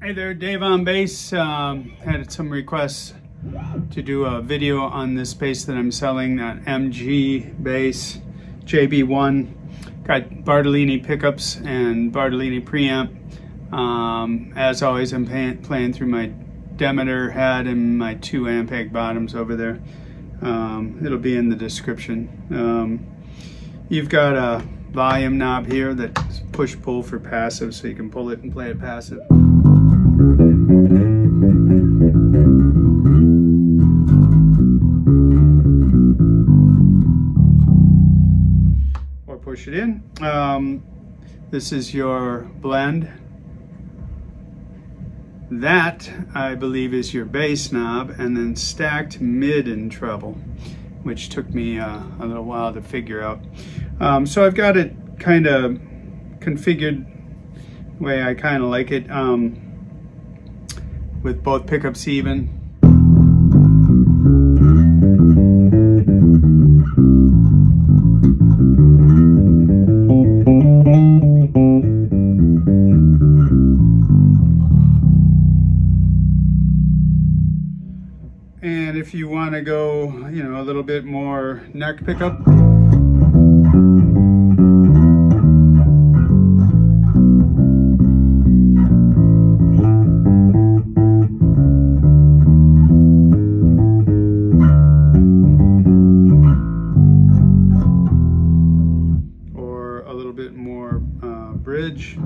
Hey there, Dave on bass. Um, had some requests to do a video on this bass that I'm selling, that MG bass JB1. Got Bartolini pickups and Bartolini preamp. Um, as always, I'm playing through my Demeter head and my two Ampeg bottoms over there. Um, it'll be in the description. Um, you've got a volume knob here that's push-pull for passive, so you can pull it and play it passive. Push it in. Um, this is your blend. That, I believe, is your bass knob, and then stacked mid and treble, which took me uh, a little while to figure out. Um, so I've got it kind of configured way I kind of like it. Um, with both pickups even. And if you want to go, you know, a little bit more neck pickup, Or a little bit more uh, bridge.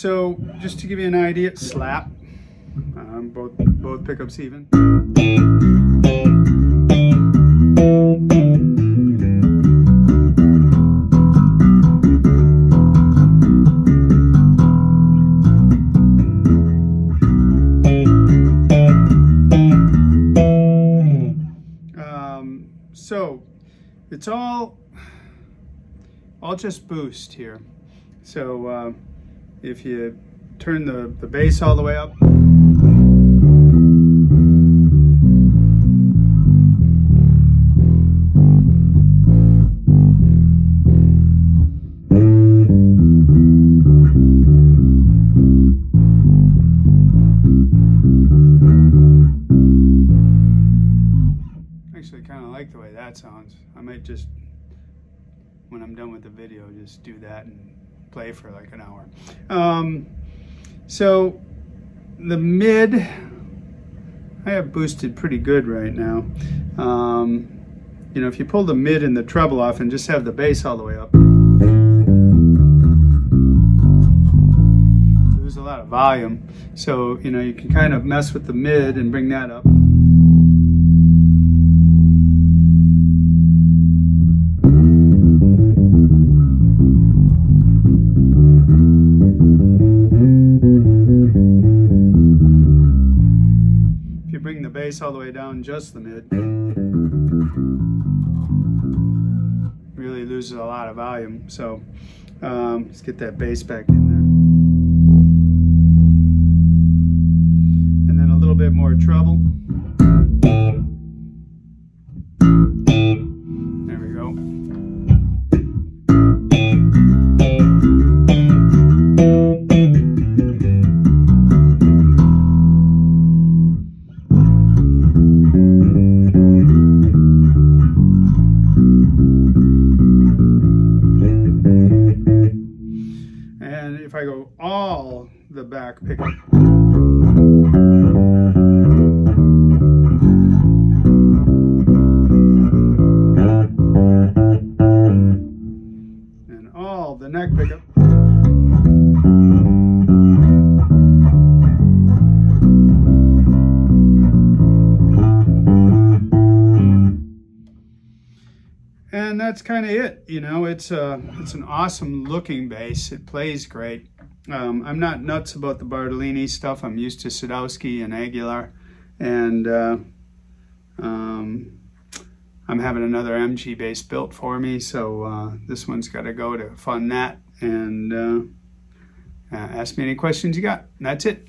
So just to give you an idea, slap, um, both, both pickups even. So it's all, all just boost here. So uh, if you turn the, the bass all the way up, actually kind of like the way that sounds. I might just, when I'm done with the video, just do that and play for like an hour. Um, so the mid, I have boosted pretty good right now. Um, you know, if you pull the mid and the treble off and just have the bass all the way up, lose a lot of volume. So, you know, you can kind of mess with the mid and bring that up. Bass all the way down, just the mid. Really loses a lot of volume. So um, let's get that bass back in back pickup. And all the neck pickup. and that's kind of it you know it's a uh, it's an awesome looking bass it plays great um, I'm not nuts about the Bartolini stuff. I'm used to Sadowski and Aguilar. And uh, um, I'm having another MG bass built for me. So uh, this one's got to go to fund that. And uh, Uh, ask me any questions you got. That's it.